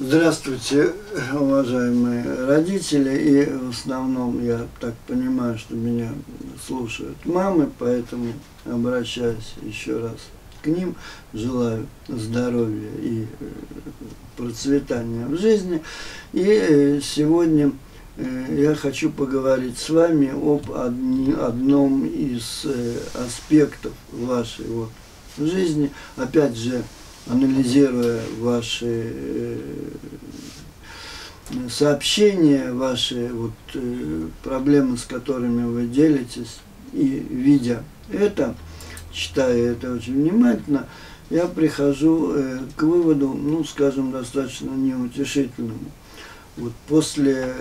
Здравствуйте, уважаемые родители. И в основном я так понимаю, что меня слушают мамы, поэтому обращаюсь еще раз к ним. Желаю здоровья и э, процветания в жизни. И э, сегодня э, я хочу поговорить с вами об одни, одном из аспектов вашей вот жизни. Опять же, анализируя ваши э, сообщения, ваши вот, э, проблемы, с которыми вы делитесь, и видя это, читая это очень внимательно, я прихожу э, к выводу, ну, скажем, достаточно неутешительному. Вот после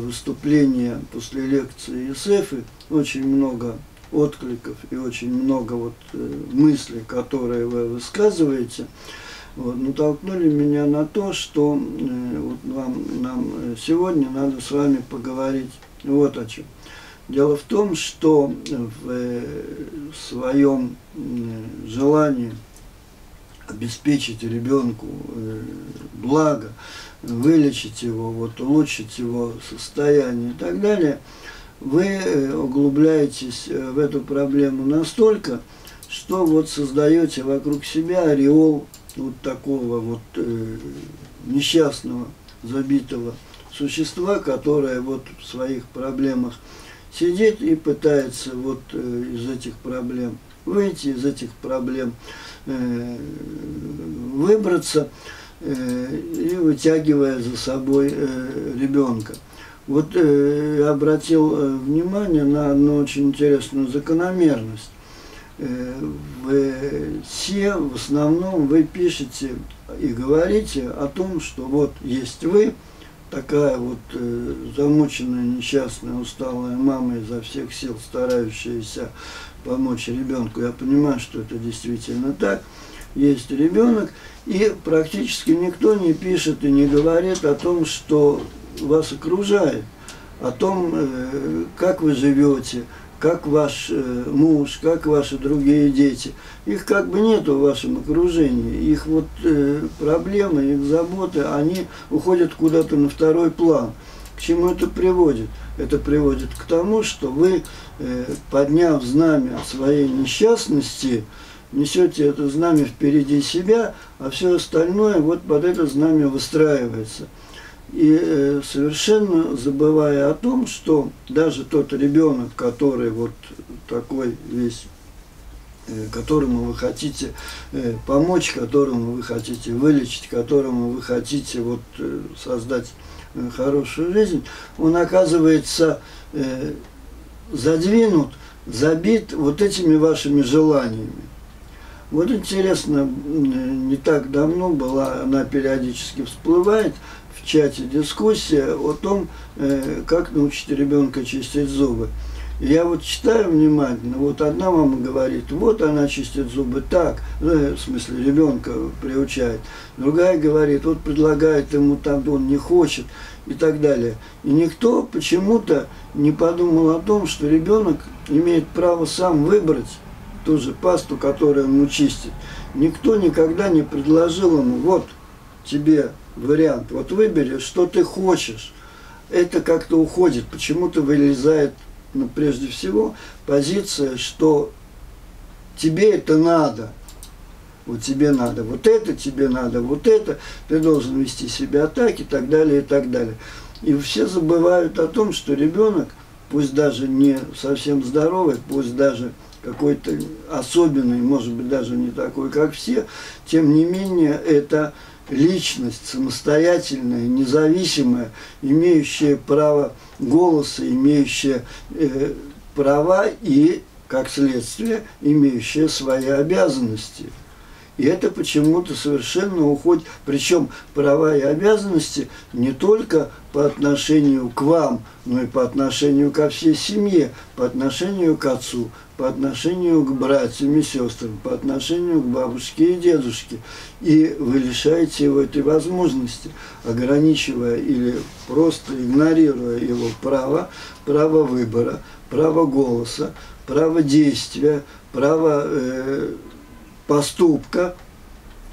выступления, после лекции ИСЭФы очень много откликов и очень много вот э, мыслей, которые вы высказываете, вот, натолкнули меня на то, что э, вот вам, нам сегодня надо с вами поговорить вот о чем. Дело в том, что в э, своем желании обеспечить ребенку благо, вылечить его, вот, улучшить его состояние и так далее – вы э, углубляетесь э, в эту проблему настолько, что вот создаете вокруг себя ореол вот такого вот э, несчастного, забитого существа, которое вот в своих проблемах сидит и пытается вот э, из этих проблем выйти, из этих проблем э, выбраться э, и вытягивая за собой э, ребенка. Вот э, обратил э, внимание на одну очень интересную закономерность. Э, вы все, в основном, вы пишете и говорите о том, что вот есть вы, такая вот э, замученная, несчастная, усталая мама изо всех сил, старающаяся помочь ребенку. Я понимаю, что это действительно так. Есть ребенок, и практически никто не пишет и не говорит о том, что вас окружает, о том, э, как вы живете, как ваш э, муж, как ваши другие дети. Их как бы нет в вашем окружении. Их вот э, проблемы, их заботы, они уходят куда-то на второй план. К чему это приводит? Это приводит к тому, что вы, подняв знамя своей несчастности, несете это знамя впереди себя, а все остальное вот под это знамя выстраивается – и э, совершенно забывая о том, что даже тот ребенок, который вот такой весь, э, которому вы хотите э, помочь, которому вы хотите вылечить, которому вы хотите вот создать хорошую жизнь, он оказывается задвинут, забит вот этими вашими желаниями. Вот интересно, не так давно была, она периодически всплывает, в чате дискуссия о том, э, как научить ребенка чистить зубы. Я вот читаю внимательно, вот одна мама говорит, вот она чистит зубы так, ну, в смысле ребенка приучает, другая говорит, вот предлагает ему там, он не хочет и так далее. И никто почему-то не подумал о том, что ребенок имеет право сам выбрать ту же пасту, которую ему чистит. Никто никогда не предложил ему, вот тебе вариант. Вот выбери, что ты хочешь. Это как-то уходит, почему-то вылезает, ну, прежде всего, позиция, что тебе это надо. Вот тебе надо вот это, тебе надо вот это, ты должен вести себя так и так далее, и так далее. И все забывают о том, что ребенок, пусть даже не совсем здоровый, пусть даже какой-то особенный, может быть, даже не такой, как все, тем не менее, это личность самостоятельная, независимая, имеющая право голоса, имеющая э, права и, как следствие, имеющая свои обязанности. И это почему-то совершенно уходит, причем права и обязанности не только по отношению к вам, но и по отношению ко всей семье, по отношению к отцу, по отношению к братьям и сестрам, по отношению к бабушке и дедушке. И вы лишаете его этой возможности, ограничивая или просто игнорируя его право, право выбора, право голоса, право действия, право э, поступка,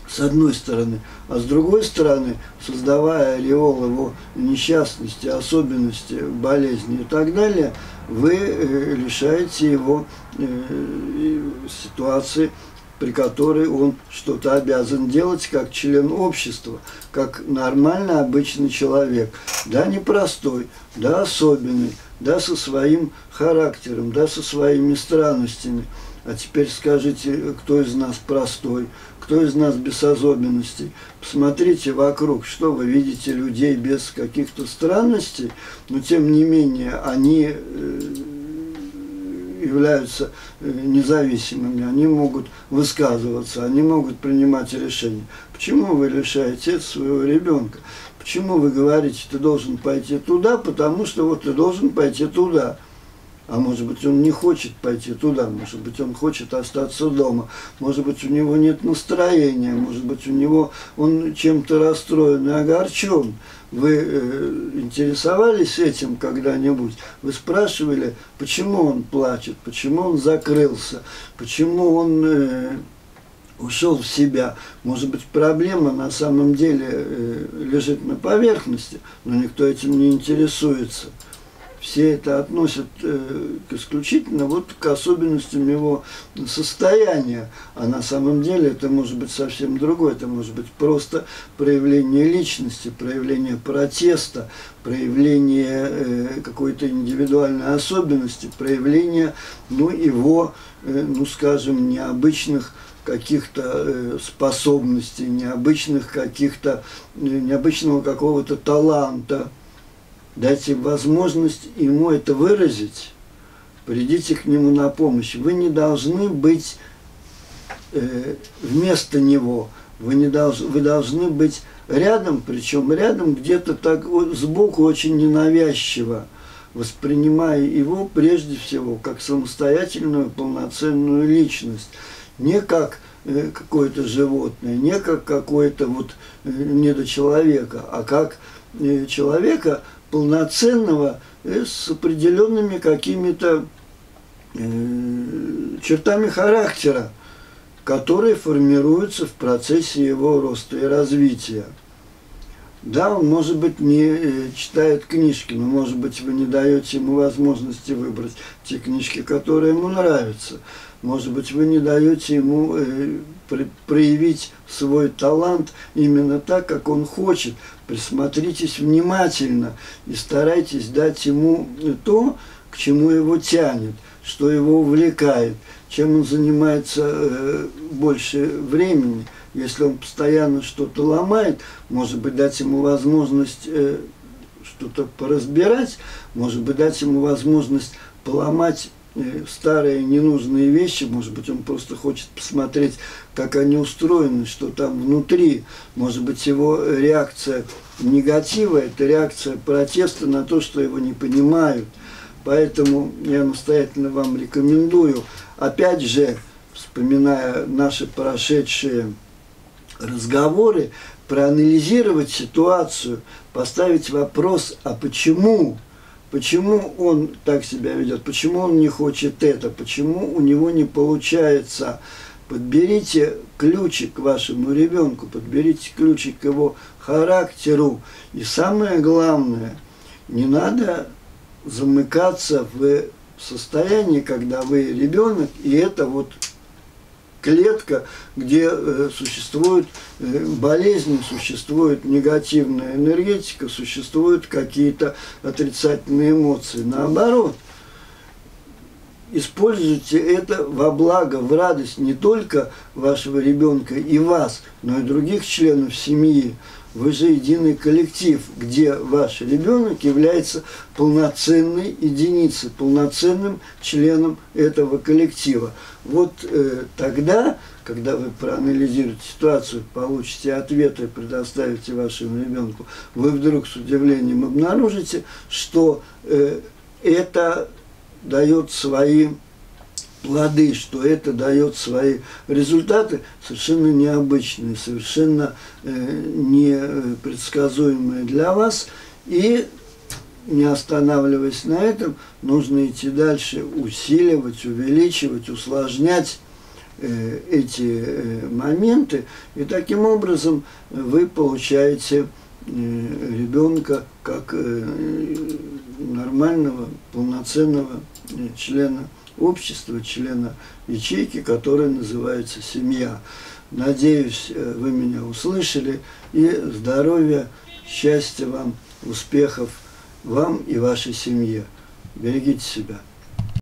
с одной стороны, а с другой стороны, создавая ореол его несчастности, особенности, болезни и так далее, вы э, лишаете его э, ситуации, при которой он что-то обязан делать как член общества, как нормальный обычный человек. Да, непростой, да, особенный, да, со своим характером, да, со своими странностями. А теперь скажите, кто из нас простой, кто из нас без особенностей. Посмотрите вокруг, что вы видите людей без каких-то странностей, но тем не менее они э, являются э, независимыми, они могут высказываться, они могут принимать решения. Почему вы лишаете своего ребенка? Почему вы говорите, ты должен пойти туда, потому что вот ты должен пойти туда? А может быть, он не хочет пойти туда, может быть, он хочет остаться дома, может быть, у него нет настроения, может быть, у него он чем-то расстроен и огорчен. Вы э, интересовались этим когда-нибудь? Вы спрашивали, почему он плачет, почему он закрылся, почему он э, ушел в себя. Может быть, проблема на самом деле э, лежит на поверхности, но никто этим не интересуется все это относят э, исключительно вот к особенностям его состояния, а на самом деле это может быть совсем другое, это может быть просто проявление личности, проявление протеста, проявление э, какой-то индивидуальной особенности, проявление ну, его, э, ну скажем, необычных каких-то э, способностей, необычных каких-то, э, необычного какого-то таланта дайте возможность ему это выразить, придите к нему на помощь. Вы не должны быть э, вместо него, вы, не долж, вы должны быть рядом, причем рядом где-то так сбоку очень ненавязчиво, воспринимая его прежде всего как самостоятельную полноценную личность, не как э, какое-то животное, не как какое-то вот э, недочеловека, а как э, человека, полноценного э, с определенными какими-то э, чертами характера, которые формируются в процессе его роста и развития. Да, он, может быть, не э, читает книжки, но, может быть, вы не даете ему возможности выбрать те книжки, которые ему нравятся. Может быть, вы не даете ему э, проявить свой талант именно так, как он хочет. Присмотритесь внимательно и старайтесь дать ему то, к чему его тянет, что его увлекает, чем он занимается э, больше времени. Если он постоянно что-то ломает, может быть, дать ему возможность э, что-то поразбирать, может быть, дать ему возможность поломать Э, старые ненужные вещи, может быть, он просто хочет посмотреть, как они устроены, что там внутри. Может быть, его реакция негатива – это реакция протеста на то, что его не понимают. Поэтому я настоятельно вам рекомендую, опять же, вспоминая наши прошедшие разговоры, проанализировать ситуацию, поставить вопрос, а почему Почему он так себя ведет? Почему он не хочет это? Почему у него не получается? Подберите ключик к вашему ребенку, подберите ключик к его характеру. И самое главное, не надо замыкаться в состоянии, когда вы ребенок, и это вот клетка, где э, существует э, болезнь, существует негативная энергетика, существуют какие-то отрицательные эмоции. Наоборот, используйте это во благо, в радость не только вашего ребенка и вас, но и других членов семьи. Вы же единый коллектив, где ваш ребенок является полноценной единицей, полноценным членом этого коллектива. Вот э, тогда, когда вы проанализируете ситуацию, получите ответы и предоставите вашему ребенку, вы вдруг с удивлением обнаружите, что э, это дает свои плоды, что это дает свои результаты совершенно необычные, совершенно э, непредсказуемые для вас. И не останавливаясь на этом, нужно идти дальше, усиливать, увеличивать, усложнять э, эти э, моменты, и таким образом вы получаете э, ребенка как э, нормального, полноценного э, члена общества, члена ячейки, которая называется семья. Надеюсь, э, вы меня услышали. И здоровья, счастья вам, успехов вам и вашей семье. Берегите себя.